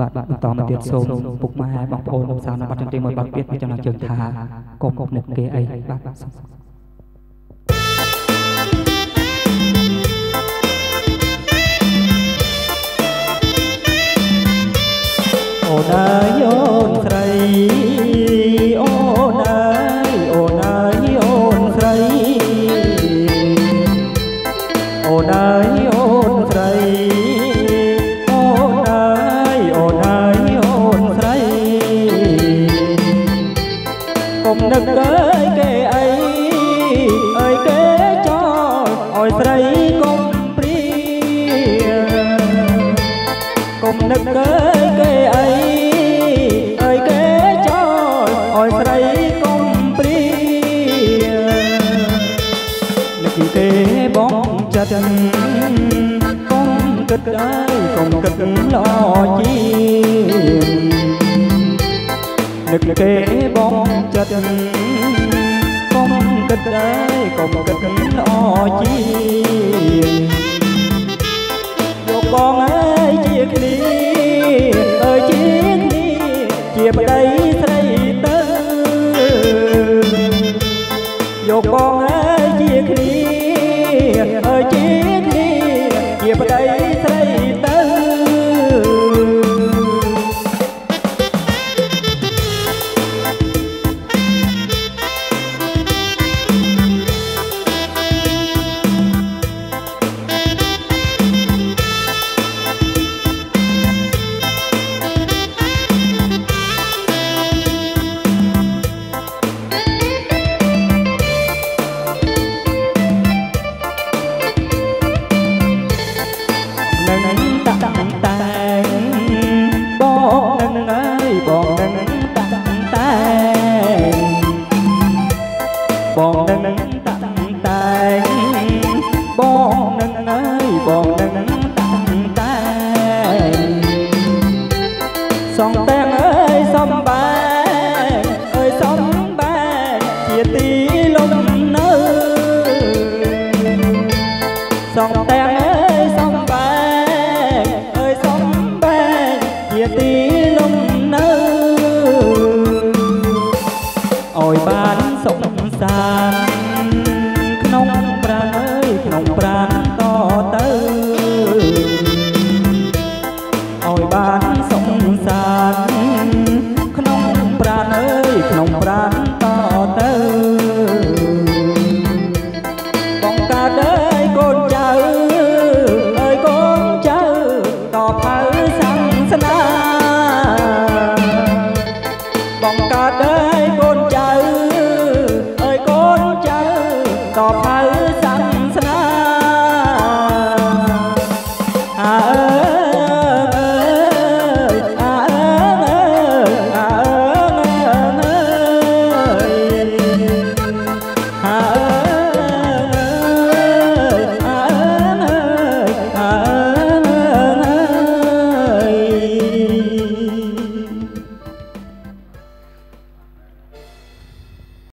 បាទបាទបន្តមកទៀតសូមពុកម៉ែបងប្អូនសាវនបាត់ចន្ទទីមួយបាត់ទៀតពីចំណងជើងថាកុំនឹកគេអីបាទបាទសូមអូនអើយអូនស្រីអូនអើយអូនអើយអូនស្រីអូនអើយអូនស្រី ស្រីកុំព្រាកុំនឹកអើយគេអីអើយគេចោលឲ្យស្រីកុំព្រានឹកទេបងចិត្តកុំគិតអើយកុំគិតល្អជាងនឹកទេបងចិត្តកុំគិតអើយកុំគិតល្អ ជាងយកបងអើយជាគ្នាអើយជាគ្នាជាប្តីស្រីទៅយកបងអើយជាគ្នាអើយជាគ្នាជាប្តី បងនឹងតាំងតែបងនឹងអើយបងនឹងតាំងតែសងតែងអើយសំបែងអើយសំបែងជាទីលំនៅសងតែងអើយសំបែងអើយសំបែងជាទីលំនៅអោយបានសុខ Ah. សាសនាអើអើអើអើ